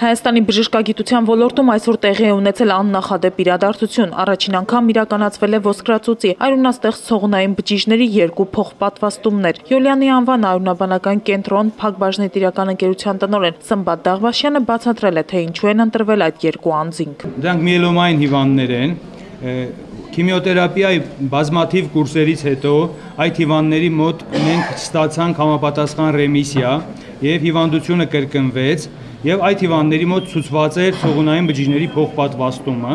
Հայաստանի բժշկագիտության ոլորտում այսօր տեղի է ունեցել աննախադեպ իրադարձություն։ Առաջին անգամ իրականացվել է ոսկրածուծի արյունաստեղծ ցողունային բջիջների երկու փոխպատվաստումներ։ Յոլյանի անվան արյունաբանական կենտրոն Փակբաժնետիրական ընկերության տնօրեն Սմբատ Դաղվաշյանը բացատրել է, թե ինչու են ընտրվել այդ երկու անձինք։ Դրանք միելոմային հիվանդներ են, քիմիոթերապիայի բազմաթիվ կուրսերից հետո այդ հիվանդների մոտ մենք ստացանք համապատասխան ռեմիսիա եւ հիվանդությունը կրկնվեց եւ այդ հիվանդների մոտ ցուցված էր ցողունային բջիջների փոխպատվաստումը